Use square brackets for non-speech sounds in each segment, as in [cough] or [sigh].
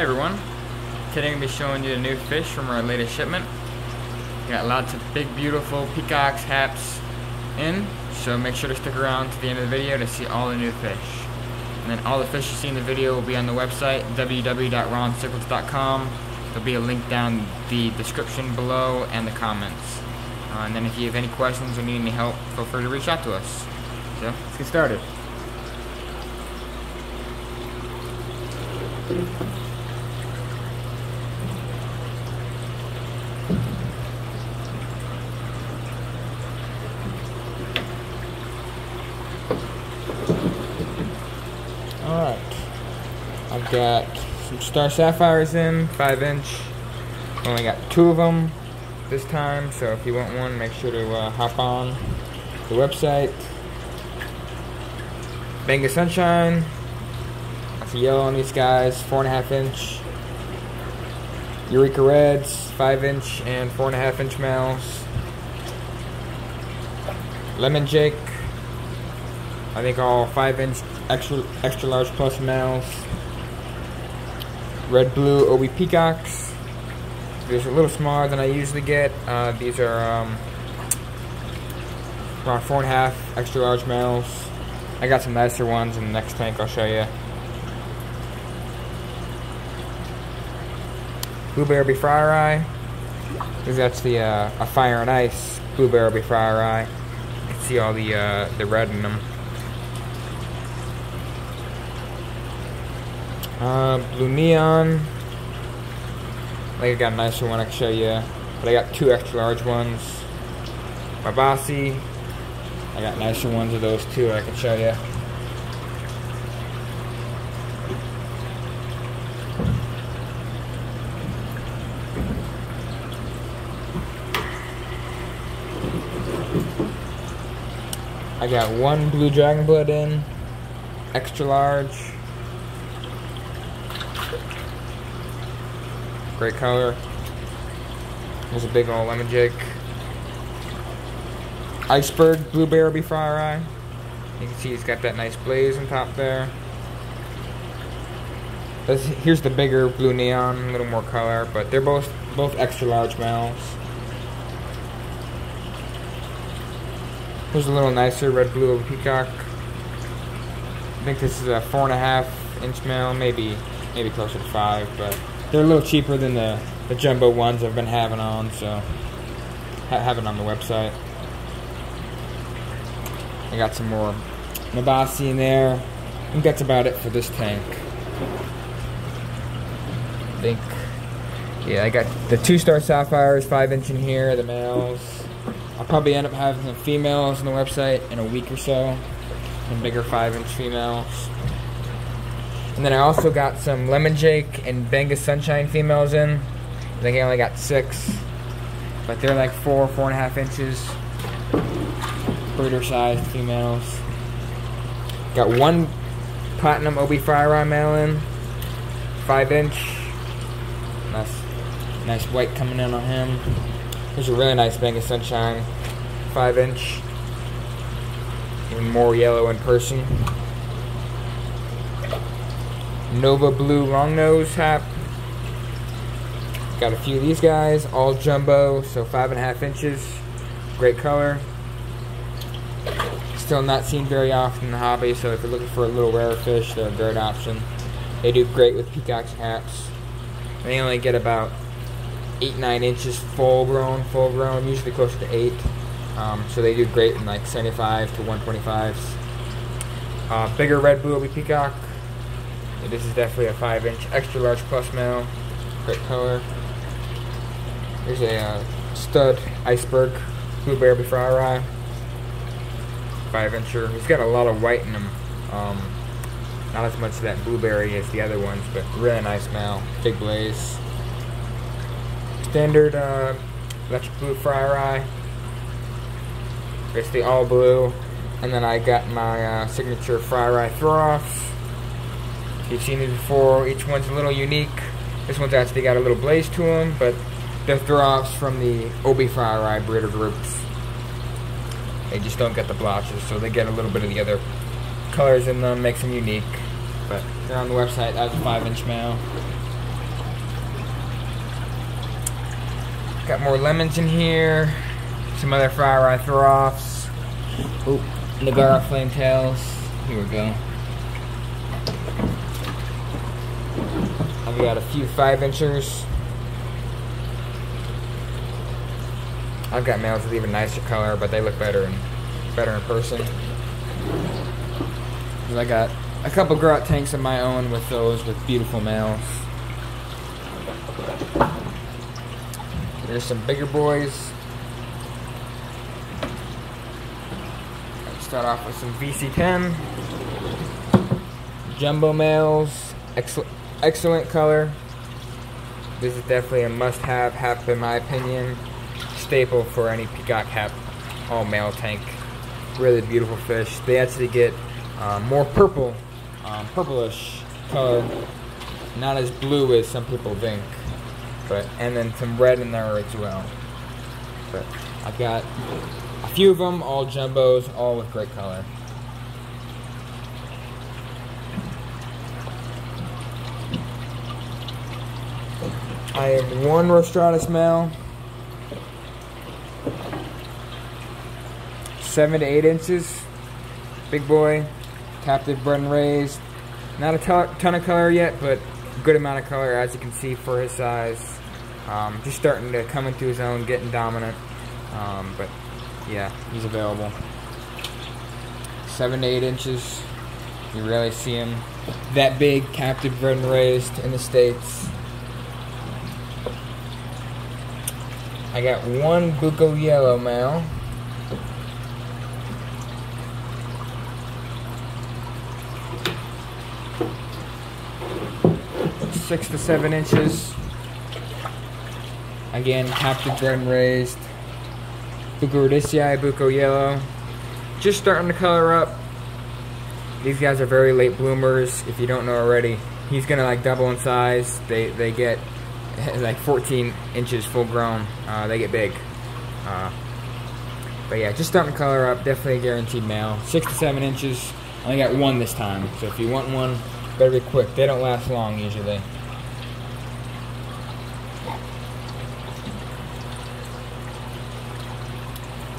Hey everyone, today I'm going to be showing you the new fish from our latest shipment. Got lots of big beautiful peacocks, haps in, so make sure to stick around to the end of the video to see all the new fish. And then all the fish you see in the video will be on the website www.ronscichlids.com. There'll be a link down the description below and the comments. Uh, and then if you have any questions or need any help, feel free to reach out to us. So, let's get started. Alright. I've got some Star Sapphires in, 5 inch. Only got two of them this time, so if you want one, make sure to uh, hop on the website. Benga Sunshine. That's a yellow on these guys, 4.5 inch. Eureka Reds, 5 inch and 4.5 inch males. Lemon Jake, I think all 5 inch extra extra large plus males. Red Blue Obi Peacocks. These are a little smaller than I usually get. Uh, these are um, around 4.5 extra large males. I got some nicer ones in the next tank I'll show you. Blue Blueberry Fryeri. This is actually uh, a fire and ice Blueberry Fryeri. You can see all the uh, the red in them. Uh, blue neon. I think I got a nicer one I can show you, but I got two extra large ones. Mabasi. I got nicer ones of those too I can show you. I got one blue dragon blood in, extra large. Great color. There's a big old lemon jake. Iceberg blueberry eye. You can see he's got that nice blaze on top there. This, here's the bigger blue neon, a little more color, but they're both both extra large males. Here's a little nicer red blue peacock. I think this is a four and a half inch male, maybe maybe closer to five, but they're a little cheaper than the, the jumbo ones I've been having on, so ha having on the website. I got some more Mabasi in there. I think that's about it for this tank. I think, yeah, I got the two star sapphires, five inch in here, the males. I'll probably end up having some females on the website in a week or so, some bigger five inch females. And then I also got some Lemon Jake and Benga Sunshine females in. I think I only got six, but they're like four, four and a half inches breeder sized females. Got one platinum Obi Fryeri male in, five inch. Nice, nice white coming in on him. There's a really nice Benga Sunshine, five inch. Even more yellow in person. Nova Blue Long Nose Hap. Got a few of these guys, all jumbo, so five and a half inches. Great color still not seen very often in the hobby, so if you're looking for a little rare fish, they're a great option. They do great with peacocks and. They only get about 8 9 inches full grown, full grown, usually closer to 8. Um, so they do great in like 75 to 125s. Uh, bigger red blue peacock. This is definitely a 5 inch extra large plus male. Great color. Here's a uh, stud iceberg blueberry fryeri five incher. He's got a lot of white in him. Um, not as much of that blueberry as the other ones, but really nice male. Big blaze. Standard uh, electric blue fryeri. Basically all blue. And then I got my uh, signature fryeri throw-offs. You've seen these before. Each one's a little unique. This one's actually got a little blaze to them, but the throbs from the Obi Fryeri breeder groups. They just don't get the blotches, so they get a little bit of the other colors in them, makes them unique. But they're on the website as a five inch male. Got more lemons in here, some other fryeri throfts. Oop, Ngara flame tails. Here we go. I've got a few five inchers. I've got males with even nicer color, but they look better in better in person. I got a couple grout tanks of my own with those with beautiful males. There's some bigger boys. Start off with some VC10. Jumbo males. Excellent, excellent color. This is definitely a must-have hap in my opinion. Staple for any peacock hap all male tank. Really beautiful fish. They actually get um, more purple, um, purplish color. Not as blue as some people think but and then some red in there as well. But I've got a few of them, all jumbos, all with great color. I have one Rostratus male, seven to eight inches, big boy, captive bred and raised. Not a ton of color yet, but good amount of color as you can see for his size. Um, just starting to come into his own, getting dominant. Um, but yeah, he's available. Seven to eight inches. You rarely see him that big, captive bred and raised in the States. I got one Bucco Yellow male. Six to seven inches. Again, captive bred raised. Bucco Rhoadesii, Bucco Yellow. Just starting to color up. These guys are very late bloomers, if you don't know already. He's gonna like double in size. They they get [laughs] like 14 inches full grown. Uh, they get big. Uh, but yeah, just starting to color up. Definitely a guaranteed male. Six to seven inches. I only got one this time. So if you want one, better be quick. They don't last long usually.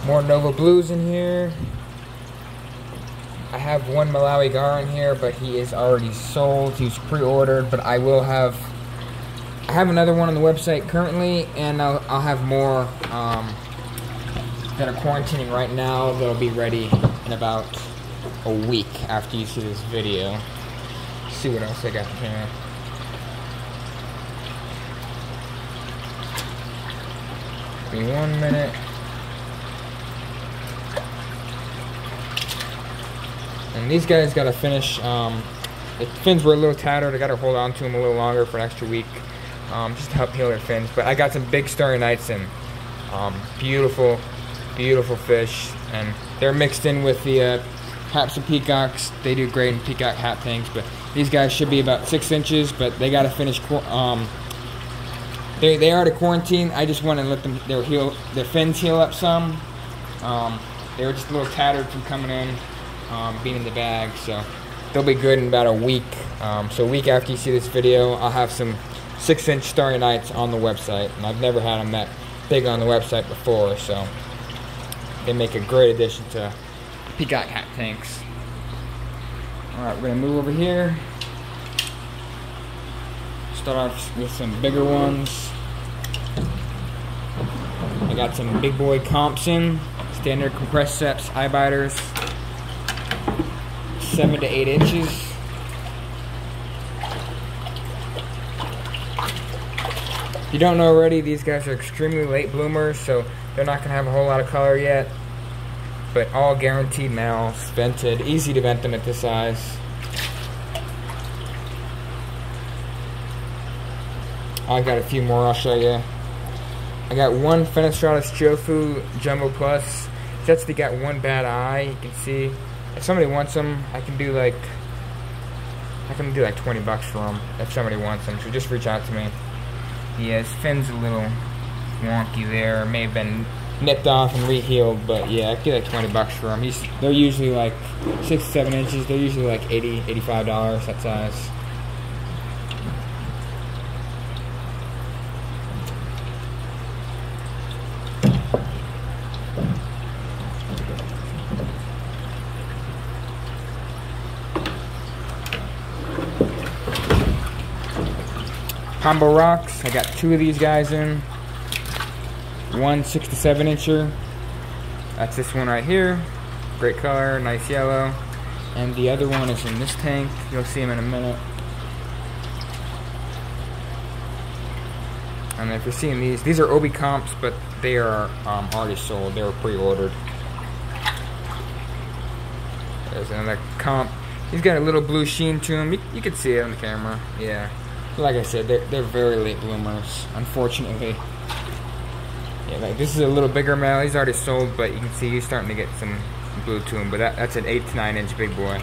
More Nova Blues in here. I have one Malawi Gar in here, but he is already sold. He's pre-ordered, but I will have... I have another one on the website currently, and I'll, I'll have more um, that are quarantining right now that'll be ready in about a week after you see this video. Let's see what else I got here. One minute. And these guys got to finish. Um, the fins were a little tattered. I got to hold on to them a little longer for an extra week, um, just to help heal their fins. But I got some big starry nights in. Um, beautiful, beautiful fish, and they're mixed in with the uh, haps and peacocks. They do great in peacock hat things, but these guys should be about six inches. But they got to finish. Um, they they are to quarantine. I just want to let them their heal their fins heal up some. Um, they were just a little tattered from coming in um, being in the bag. So they'll be good in about a week. Um, so a week after you see this video, I'll have some six inch Starry Nights on the website. And I've never had them that big on the website before. So they make a great addition to Peacock hat tanks. Alright, we're to move over here. Start off with some bigger ones. I got some big boy Compson, standard compressiceps, eye biters seven to eight inches. You don't know already, these guys are extremely late bloomers, so they're not going to have a whole lot of color yet. But all guaranteed males, vented, easy to vent them at this size. I got a few more I'll show you. I got one Fenestratus Chofu Jumbo Plus. It's actually got one bad eye, you can see if somebody wants them, I can do like I can do like 20 bucks for them if somebody wants them. So just reach out to me. Yeah, his fin's a little wonky there. May have been nipped off and rehealed, but yeah, I'd get like 20 bucks for them. He's, they're usually like six, seven inches. They're usually like 80, 85 dollars that size. Combo rocks. I got two of these guys in. One 67 incher. That's this one right here. Great color, nice yellow. And the other one is in this tank. You'll see him in a minute. And if you're seeing these, these are Obi comps, but they are um, already sold. They were pre-ordered. There's another comp. He's got a little blue sheen to him. You, you can see it on the camera. Yeah like I said, they're, they're very late bloomers, unfortunately. Yeah, like this is a little bigger male. He's already sold, but you can see he's starting to get some blue to him. But that, that's an 8 to 9 inch big boy.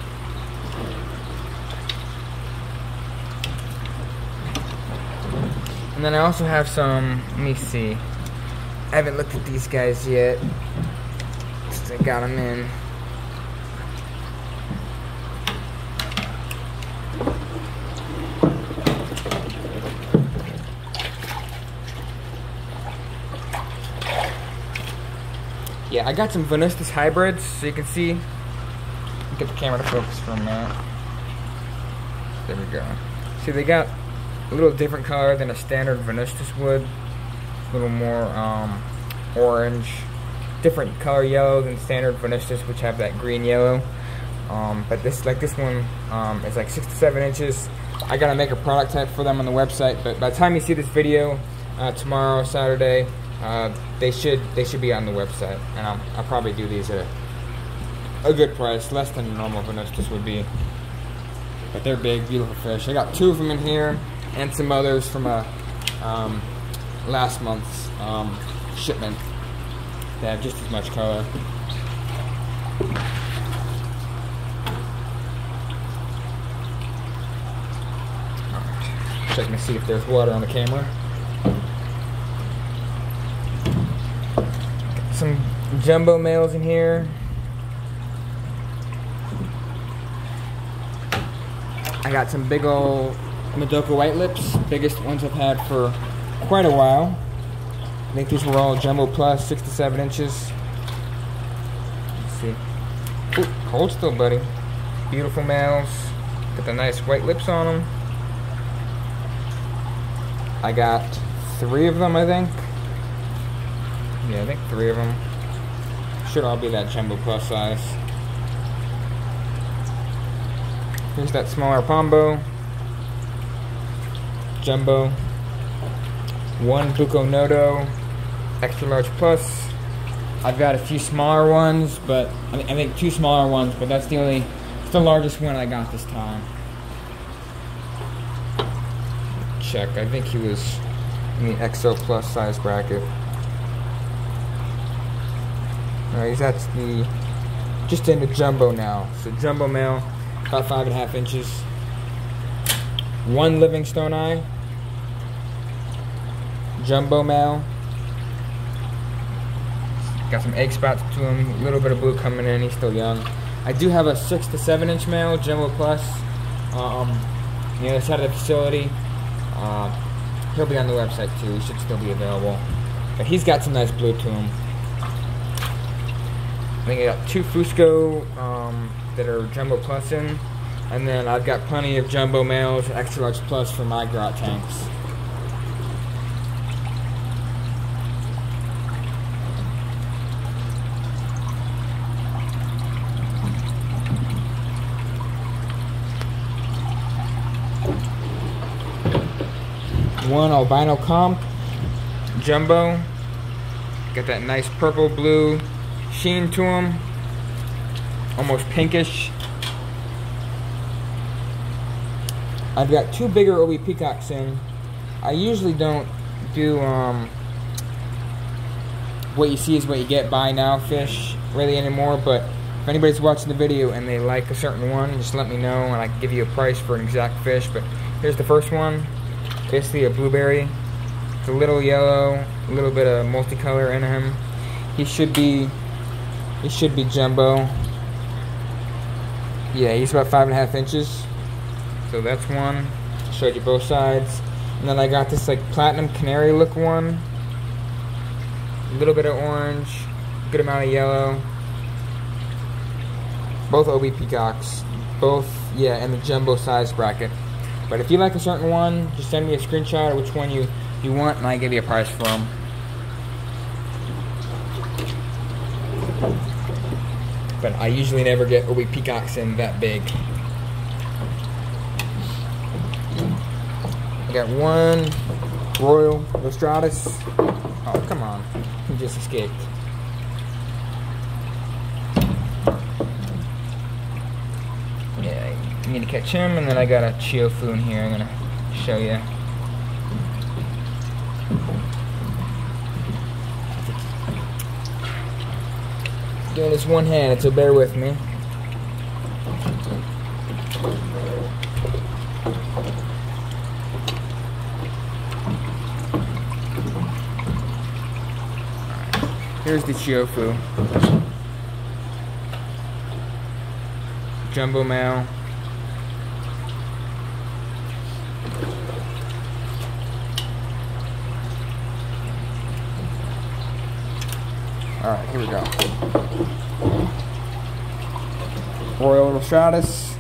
And then I also have some, let me see. I haven't looked at these guys yet. I got them in. Yeah, I got some Venustus hybrids, so you can see. Get the camera to focus for a minute. There we go. See, they got a little different color than a standard Venustus would. A little more um, orange. Different color yellow than standard Venustus, which have that green yellow. Um, but this, like this one, um, is like six to seven inches. I gotta make a product type for them on the website, but by the time you see this video, uh, tomorrow, Saturday, uh, they should they should be on the website, and I'll, I'll probably do these at a, a good price, less than normal Venustus would be. But they're big, beautiful fish. I got two of them in here, and some others from a um, last month's um, shipment. They have just as much color. Checking to see if there's water on the camera. some jumbo males in here. I got some big old Mdoka white lips, biggest ones I've had for quite a while. I think these were all jumbo plus, six to seven inches. Let's see. Ooh, hold still, buddy. Beautiful males. Got the nice white lips on them. I got three of them, I think. Yeah, I think three of them. Should all be that jumbo plus size. Here's that smaller pombo. Jumbo. One Bucco Nodo. Extra large plus. I've got a few smaller ones, but I, I think two smaller ones, but that's the only, it's the largest one I got this time. Check, I think he was in the XO plus size bracket. Alright, that's the just in the jumbo now. So jumbo male, about five and a half inches. One Livingstonii. Jumbo male. Got some egg spots to him, a little bit of blue coming in, he's still young. I do have a six to seven inch male, Jumbo Plus, um, the other side of the facility. Uh, he'll be on the website too, he should still be available. But he's got some nice blue to him. I got two Fusco um, that are Jumbo Plus in, and then I've got plenty of Jumbo males, Extra Large Plus for my grot tanks. One albino comp, jumbo. Got that nice purple blue sheen to them, almost pinkish. I've got two bigger Obi peacocks in. I usually don't do um, what you see is what you get buy now fish really anymore, but if anybody's watching the video and they like a certain one, just let me know and I can give you a price for an exact fish. But here's the first one. Basically a blueberry. It's a little yellow, a little bit of multicolor in him. He should be it should be jumbo. Yeah, he's about five and a half inches. So that's one. I Showed you both sides. And then I got this like platinum canary look one. a little bit of orange, good amount of yellow. Both OB peacocks, both yeah, in the jumbo size bracket. But if you like a certain one, just send me a screenshot of which one you you want, and I give you a price for them. But I usually never get OB peacocks in that big. I got one Royal Rostratus. Oh, come on. He just escaped. Yeah, I need to catch him, and then I got a Chiofu in here I'm to show you. Doing this one hand, so bear with me. Here's the Chiofu. Jumbo male. Alright, here we go. Royal Rostratus.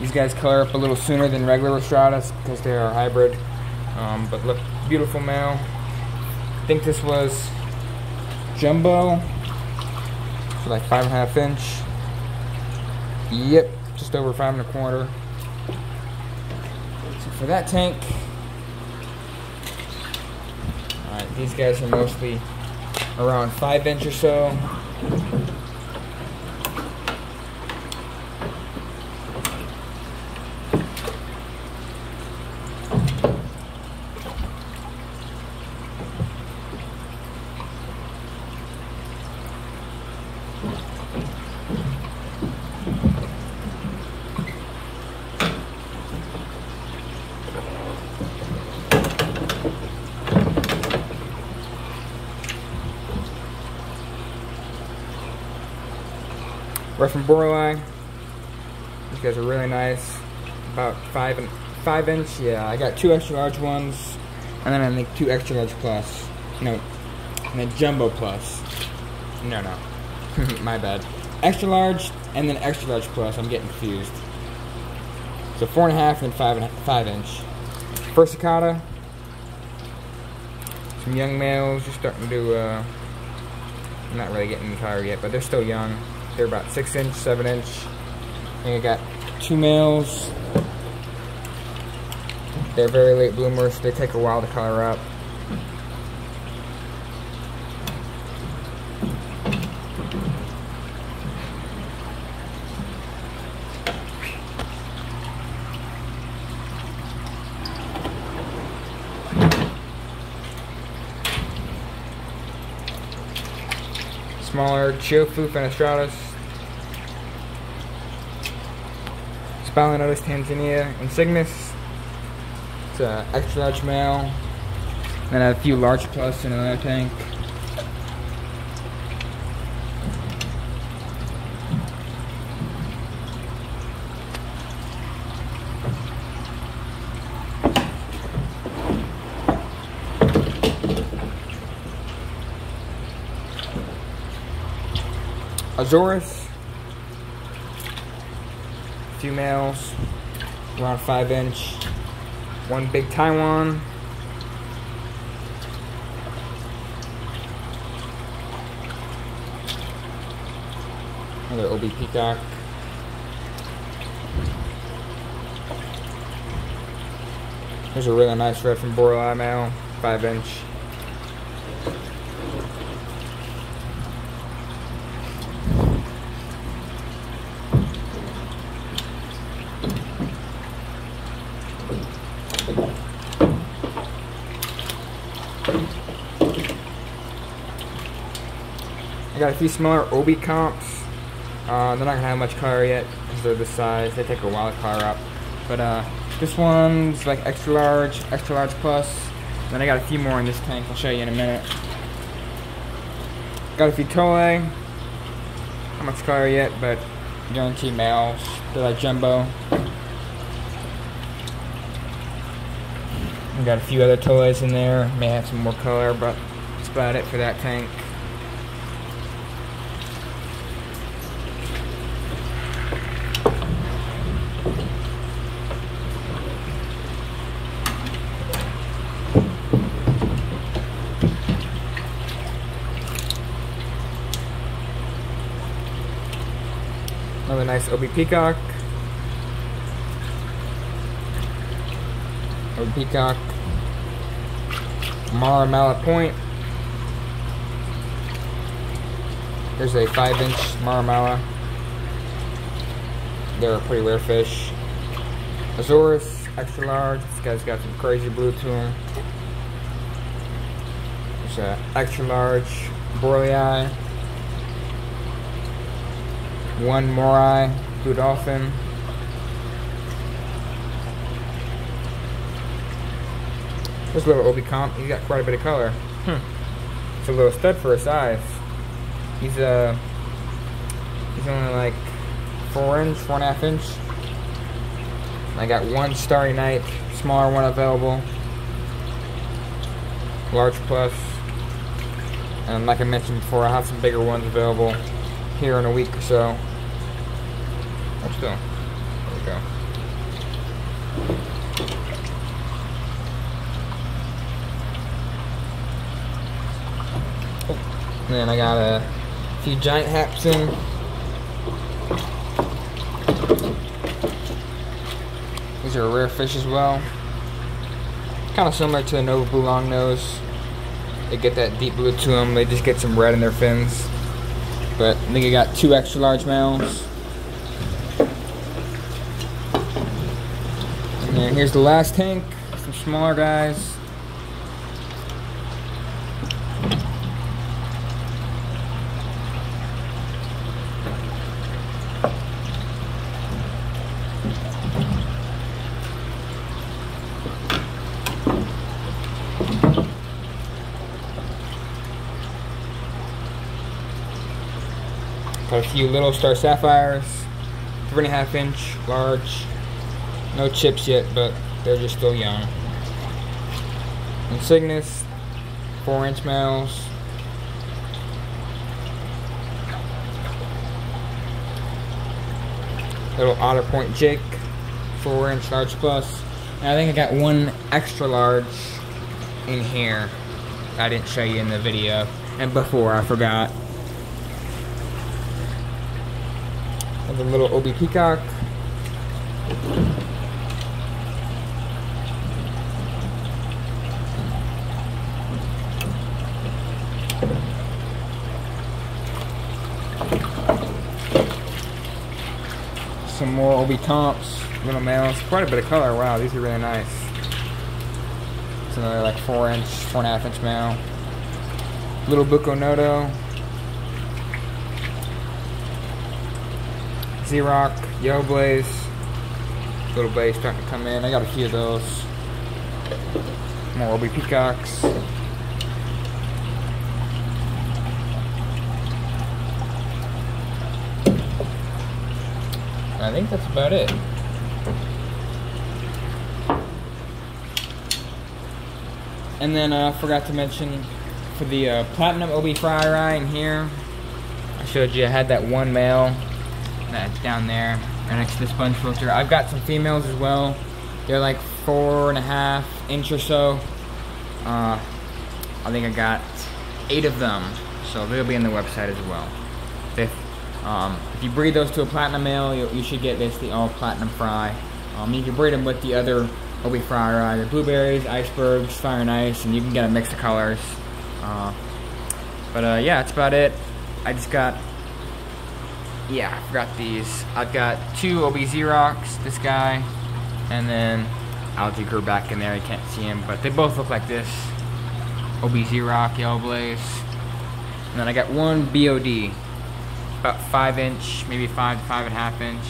These guys color up a little sooner than regular Rostratus because they are hybrid. Um, but look, beautiful male. I think this was jumbo. So like five and a half inch. Yep, just over five and a quarter. So for that tank, alright, these guys are mostly around five inch or so. We're from Borderline. These guys are really nice. About five and five inch. Yeah, I got two extra large ones, and then I think two extra large plus. No, and then jumbo plus. No, no, [laughs] my bad. Extra large and then extra large plus. I'm getting confused. So four and a half and five and five inch. First cicada. Some young males just starting to. Uh, not really getting color yet, but they're still young. They're about six inch, seven inch. And I got two males. They're very late bloomers. They take a while to color up. Chiofu fenestratus, Spilonotus tanzania insignis. It's an extra large male. Then a few large plus in another tank. Azores. Two males, around five inch. One big Taiwan. Another OB peacock. Here's a really nice red from Borderline male, five inch. Few smaller OB comps. Uh, they're not gonna have much color yet because they're this size. They take a while to color up. But uh, this one's like extra large, extra large plus. Then I got a few more in this tank. I'll show you in a minute. Got a few Tollei. Not much color yet, but guaranteed males. They're like jumbo. Got a few other toys in there. May have some more color, but that's about it for that tank. Another nice Obi Peacock. Obi Peacock. Mara Mallet Point. There's a 5 inch Maramala. They're a pretty rare fish. Azores, extra large. This guy's got some crazy blue to him. There's a extra large Borealis. One Moorii, blue dolphin. A little Obi Comp. He's got quite a bit of color. Hmm. It's a little stud for his size. He's uh he's only like four inch, four and a half inch. I got one Starry Night, smaller one available. Large plus. And like I mentioned before, I have some bigger ones available here in a week or so. There we go. Oh, and then I got a few giant haps in. These are a rare fish as well. Kind of similar to the Nova Blue Longnose. They get that deep blue to them. They just get some red in their fins. But I think I got two extra large males. And here's the last tank. Some smaller guys. Got a few little star sapphires, three and a half inch, large. No chips yet, but they're just still young. Insignis, four inch males. Little Otter Point Jake, four inch large plus. And I think I got one extra large in here. I didn't show you in the video. And before, I forgot. The little Obi Peacock. Some more Obi Comps, little males. Quite a bit of color. Wow, these are really nice. It's another like four inch, four and a half inch male. Little Bucco Noto. Z-Rock, Yellow Blaze. Little Blaze starting to come in. I got a few of those. More Obi Peacocks. I think that's about it. And then uh, I forgot to mention for the uh, Platinum Obi Fryeri in here, I showed you I had that one male that's down there right next to the sponge filter. I've got some females as well. They're like four and a half inch or so. Uh, I think I got eight of them, so they'll be in the website as well. If um, if you breed those to a platinum male, you, you should get this the all platinum fry. Um, you can breed them with the other Obi Fry, either blueberries, icebergs, fire and ice, and you can get a mix of colors. Uh, but uh, yeah, that's about it. I just got yeah, I forgot these. I've got two OB Xerox, this guy, and then Algae Grew back in there. You can't see him, but they both look like this. OB Xerox, Yellow Blaze. And then I got one BOD, about five inch, maybe five, to five and a half inch.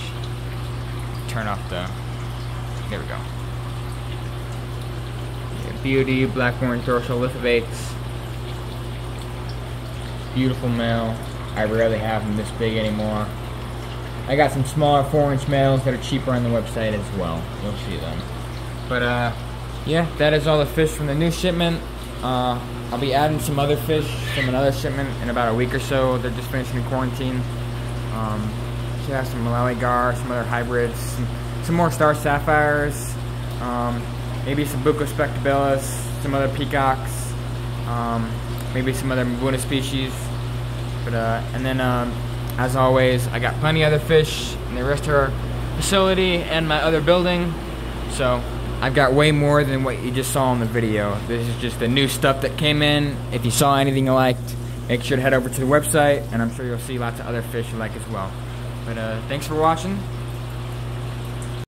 Turn off the, there we go. BOD, black orange dorsal lithobates. Beautiful male. I rarely have them this big anymore. I got some smaller 4-inch males that are cheaper on the website as well. You'll see them. But, uh, yeah, that is all the fish from the new shipment. Uh, I'll be adding some other fish from another shipment in about a week or so. They're just finishing quarantine. Um, should have some Malawi gar, some other hybrids, some, some more star sapphires, um, maybe some Bucco spectabilis, some other peacocks, um, maybe some other Mbuna species. But uh, and then um, as always, I got plenty of other fish in the rest of our facility and my other building. So I've got way more than what you just saw in the video. This is just the new stuff that came in. If you saw anything you liked, make sure to head over to the website, and I'm sure you'll see lots of other fish you like as well. But uh, thanks for watching.